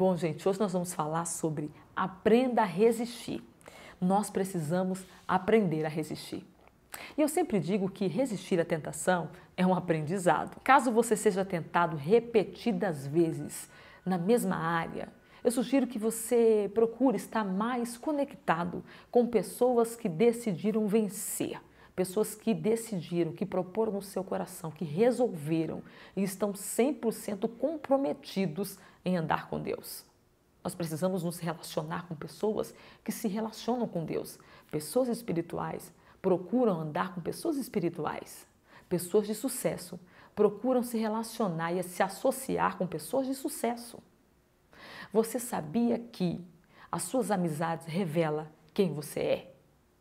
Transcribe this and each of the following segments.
Bom, gente, hoje nós vamos falar sobre aprenda a resistir. Nós precisamos aprender a resistir. E eu sempre digo que resistir à tentação é um aprendizado. Caso você seja tentado repetidas vezes na mesma área, eu sugiro que você procure estar mais conectado com pessoas que decidiram vencer, pessoas que decidiram, que proporam no seu coração, que resolveram e estão 100% comprometidos em andar com Deus. Nós precisamos nos relacionar com pessoas que se relacionam com Deus, pessoas espirituais, procuram andar com pessoas espirituais, pessoas de sucesso, procuram se relacionar e se associar com pessoas de sucesso. Você sabia que as suas amizades revelam quem você é?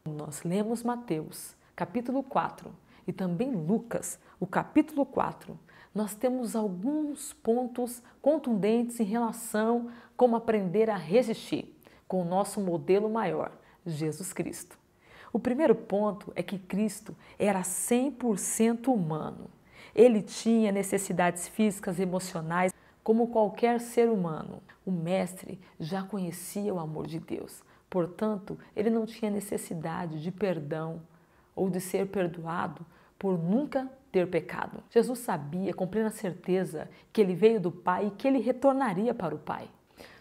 Nós lemos Mateus, capítulo 4, e também Lucas, o capítulo 4. Nós temos alguns pontos contundentes em relação a como aprender a resistir com o nosso modelo maior, Jesus Cristo. O primeiro ponto é que Cristo era 100% humano. Ele tinha necessidades físicas e emocionais como qualquer ser humano. O Mestre já conhecia o amor de Deus, portanto, ele não tinha necessidade de perdão ou de ser perdoado por nunca ter pecado. Jesus sabia com plena certeza que ele veio do Pai e que ele retornaria para o Pai.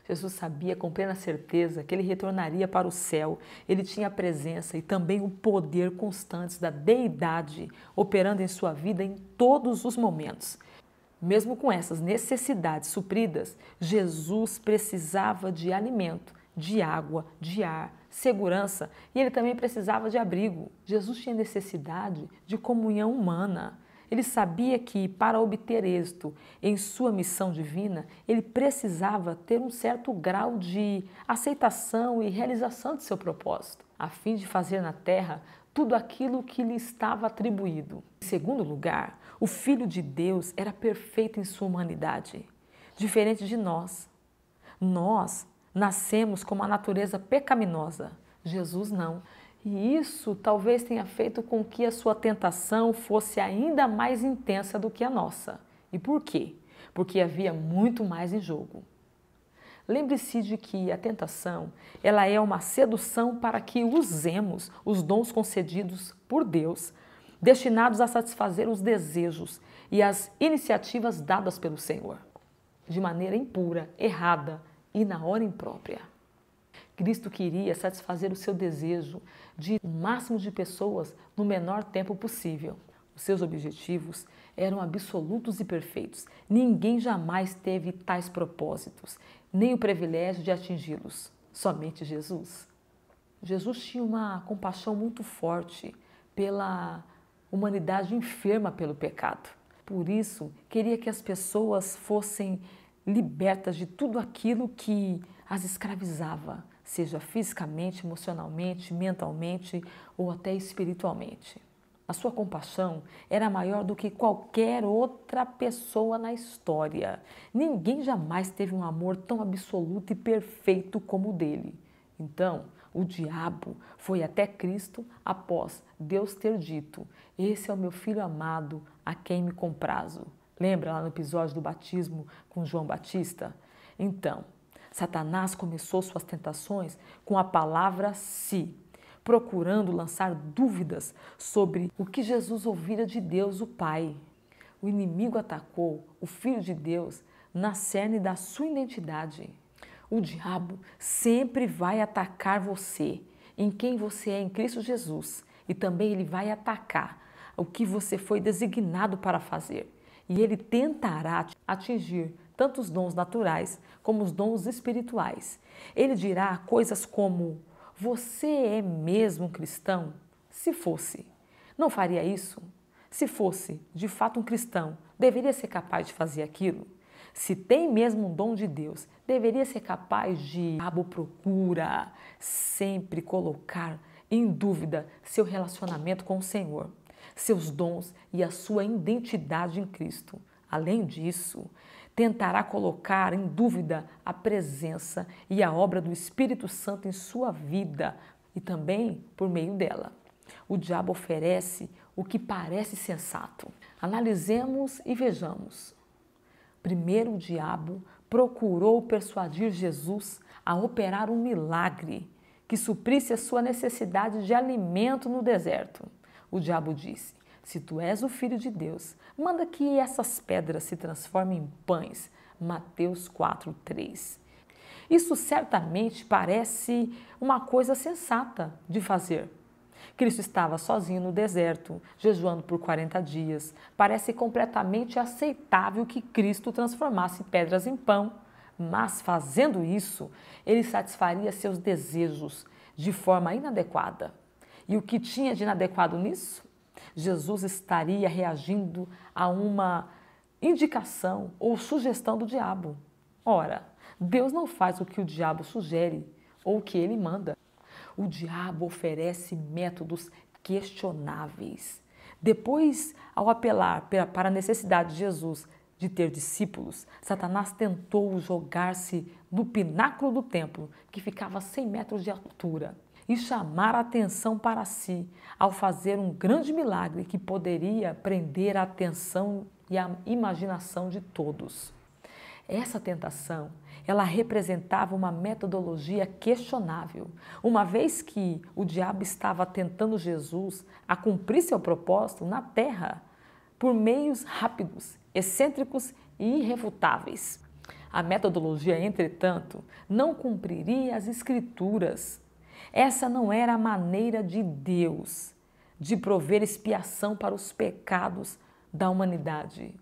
Jesus sabia com plena certeza que ele retornaria para o céu. Ele tinha a presença e também o poder constantes da deidade operando em sua vida em todos os momentos. Mesmo com essas necessidades supridas, Jesus precisava de alimento, de água, de ar, segurança e ele também precisava de abrigo. Jesus tinha necessidade de comunhão humana. Ele sabia que, para obter êxito em sua missão divina, ele precisava ter um certo grau de aceitação e realização de seu propósito, a fim de fazer na terra tudo aquilo que lhe estava atribuído. Em segundo lugar, o Filho de Deus era perfeito em sua humanidade, diferente de nós. Nós nascemos com uma natureza pecaminosa, Jesus não. E isso talvez tenha feito com que a sua tentação fosse ainda mais intensa do que a nossa. E por quê? Porque havia muito mais em jogo. Lembre-se de que a tentação, ela é uma sedução para que usemos os dons concedidos por Deus, destinados a satisfazer os desejos e as iniciativas dadas pelo Senhor, de maneira impura, errada e na hora imprópria. Cristo queria satisfazer o seu desejo de o máximo de pessoas no menor tempo possível. Os seus objetivos eram absolutos e perfeitos. Ninguém jamais teve tais propósitos, nem o privilégio de atingi-los. Somente Jesus. Jesus tinha uma compaixão muito forte pela humanidade enferma pelo pecado. Por isso, queria que as pessoas fossem libertas de tudo aquilo que as escravizava, seja fisicamente, emocionalmente, mentalmente ou até espiritualmente. A sua compaixão era maior do que qualquer outra pessoa na história. Ninguém jamais teve um amor tão absoluto e perfeito como o dele. Então, o diabo foi até Cristo após Deus ter dito: Esse é o meu filho amado, a quem me comprazo. Lembra lá no episódio do batismo com João Batista? Então, Satanás começou suas tentações com a palavra se, procurando lançar dúvidas sobre o que Jesus ouvira de Deus, o Pai. O inimigo atacou o Filho de Deus na cerne da sua identidade. O diabo sempre vai atacar você, em quem você é em Cristo Jesus, e também ele vai atacar o que você foi designado para fazer. E ele tentará atingir tanto os dons naturais como os dons espirituais. Ele dirá coisas como: Você é mesmo cristão? Se fosse, não faria isso? Se fosse de fato um cristão, deveria ser capaz de fazer aquilo? Se tem mesmo um dom de Deus, deveria ser capaz de abo procura sempre colocar em dúvida seu relacionamento com o Senhor, seus dons e a sua identidade em Cristo. Além disso, tentará colocar em dúvida a presença e a obra do Espírito Santo em sua vida e também por meio dela. O diabo oferece o que parece sensato. Analisemos e vejamos. Primeiro, o diabo procurou persuadir Jesus a operar um milagre que suprisse a sua necessidade de alimento no deserto. O diabo disse: Se tu és o filho de Deus, manda que essas pedras se transformem em pães. Mateus 4:3. Isso certamente parece uma coisa sensata de fazer. Cristo estava sozinho no deserto, jejuando por 40 dias. Parece completamente aceitável que Cristo transformasse pedras em pão, mas fazendo isso, ele satisfaria seus desejos de forma inadequada. E o que tinha de inadequado nisso? Jesus estaria reagindo a uma indicação ou sugestão do diabo. Ora, Deus não faz o que o diabo sugere ou o que ele manda. O diabo oferece métodos questionáveis. Depois, ao apelar para a necessidade de Jesus de ter discípulos, Satanás tentou jogar-se no pináculo do templo, que ficava a 100 metros de altura, e chamar a atenção para si, ao fazer um grande milagre que poderia prender a atenção e a imaginação de todos. Essa tentação, ela representava uma metodologia questionável, uma vez que o diabo estava tentando Jesus a cumprir seu propósito na terra por meios rápidos, excêntricos e irrefutáveis. A metodologia, entretanto, não cumpriria as escrituras. Essa não era a maneira de Deus de prover expiação para os pecados da humanidade.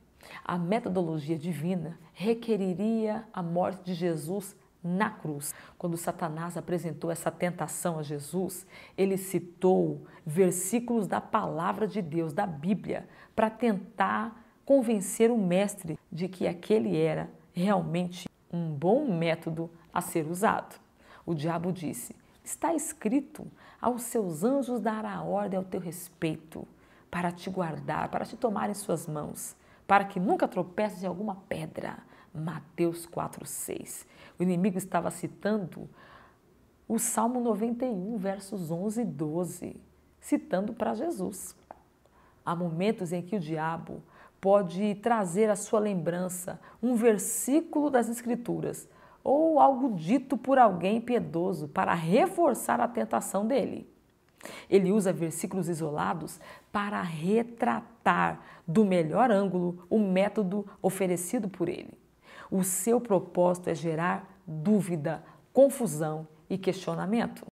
A metodologia divina requeriria a morte de Jesus na cruz. Quando Satanás apresentou essa tentação a Jesus, ele citou versículos da palavra de Deus, da Bíblia, para tentar convencer o mestre de que aquele era realmente um bom método a ser usado. O diabo disse: Está escrito, aos seus anjos dará ordem ao teu respeito para te guardar, para te tomar em suas mãos, para que nunca tropeces em alguma pedra. Mateus 4,6. O inimigo estava citando o Salmo 91, versos 11 e 12, citando para Jesus. Há momentos em que o diabo pode trazer à sua lembrança um versículo das Escrituras ou algo dito por alguém piedoso para reforçar a tentação dele. Ele usa versículos isolados para retratar do melhor ângulo o método oferecido por ele. O seu propósito é gerar dúvida, confusão e questionamento.